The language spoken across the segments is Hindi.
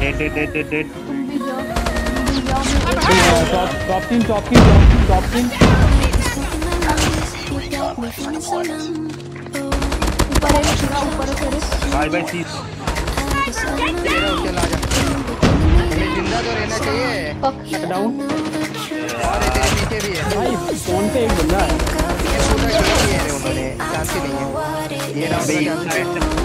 Dead dead dead dead dead तुम भी जाओ तुम भी जाओ मैं टॉप टॉप तीन टॉप तीन टॉप तीन ऊपर है छुरा ऊपर है बाय बाय सी चल जा ज़िंदा तो रहना चाहिए डाउन और तेरे पीछे भी है भाई कौन पे एक बंदा है ये पूरा है उन्होंने चांस ही नहीं है ये राउंड का चांस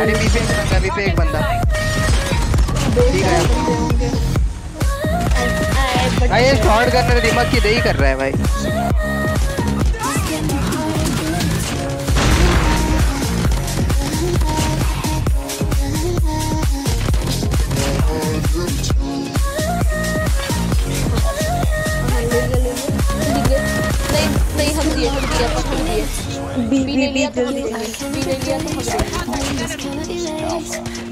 अरे बी पे एक बंदा बी पे एक बंदा। ठीक है। भाई ये शॉट करने दिमाग की दही कर रहा है भाई? I really, really, really, really,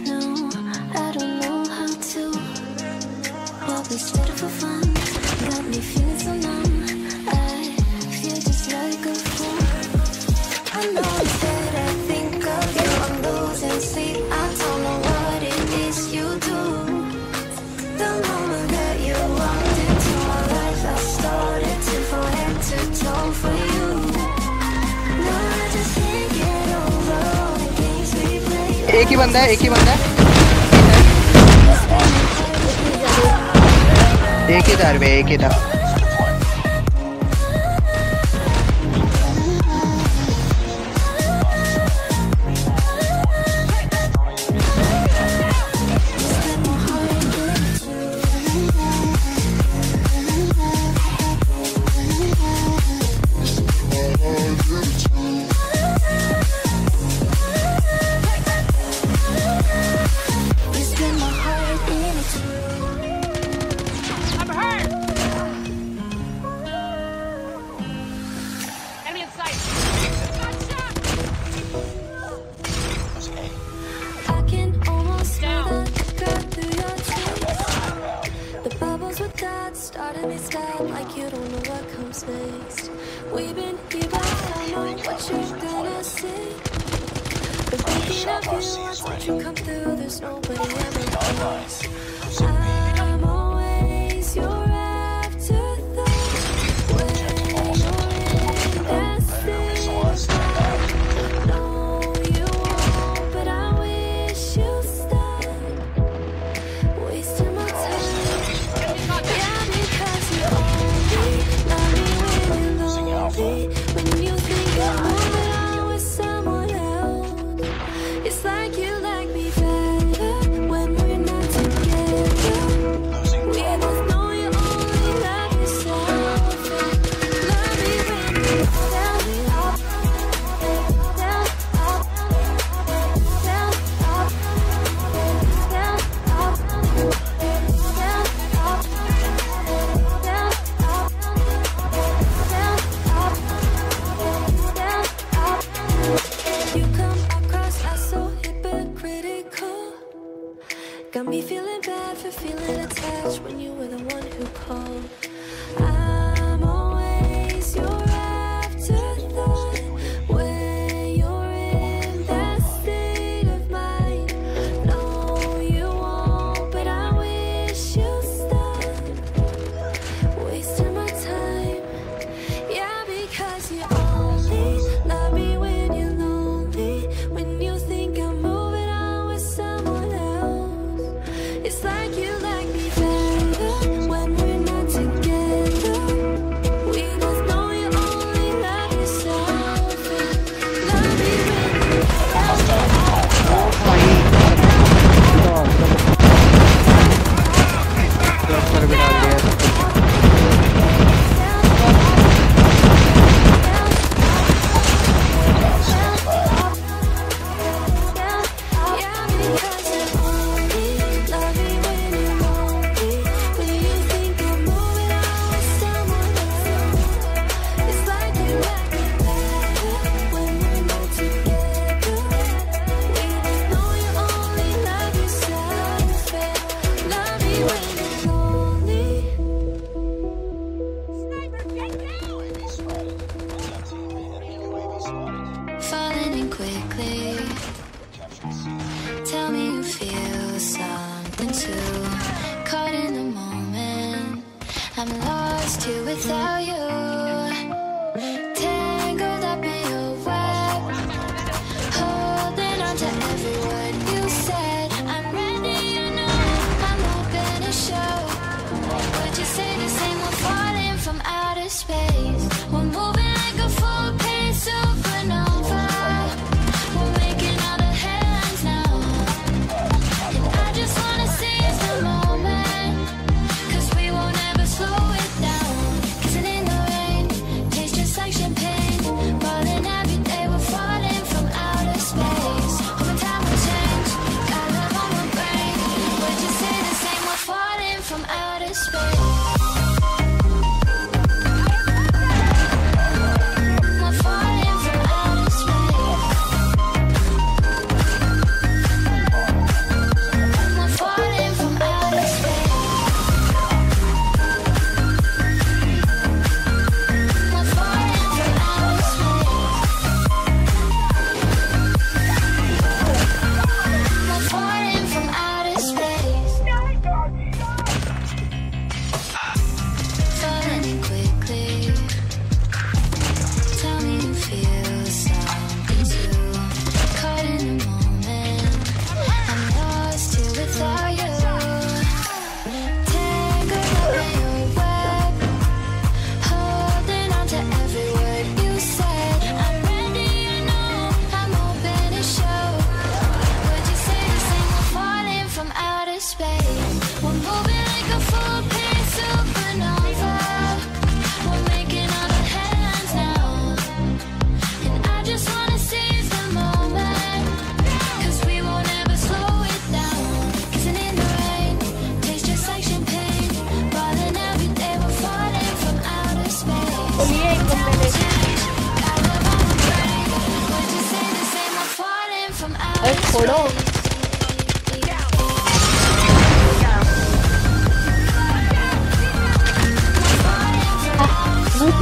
एक ही बंदा है, एक ही बंदा है। एक ही तार में एक ही था। You don't know what comes next. We've been here, but I don't know what you're gonna say. But thinking of you once you come through, there's nobody ever close. I'm lost here without you.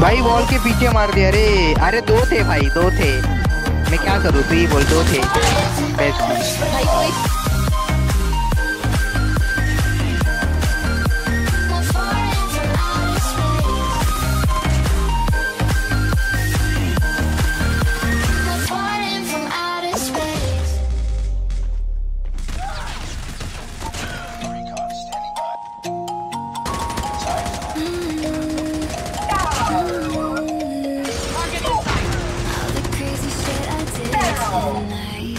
भाई वॉल के पीछे मार दिया अरे अरे, दो थे भाई, दो थे। मैं क्या करूँ? तू बोल, दो थे। बेस्ट भाई तो कोई Oh.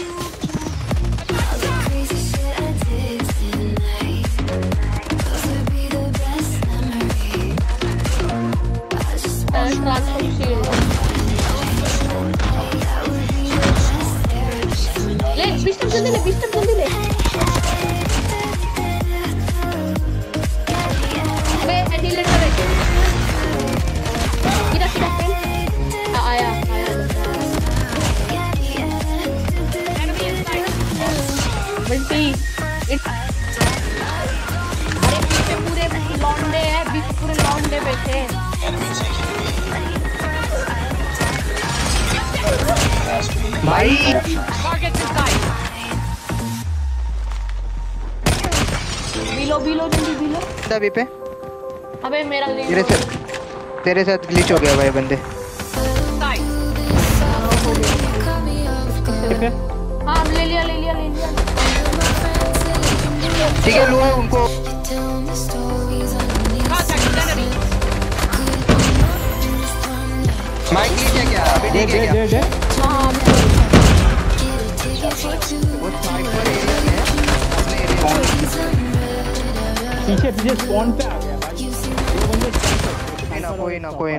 you. भाई। बिलो बिलो जल्दी बिलो। अभी पे। अबे मेरा ले तेरे साथ तेरे साथ ग्लिच हो गया भाई बंदे। हाँ? ले लिया ले लिया ले लिया। ठीक है लो उनको। माइक ग्लिच है क्या? अभी ठीक है क्या? पीछे पीछे स्पॉन पे आ गया भाई You see दो बंदे spawn पे। कोई ना कोई ना कोई ना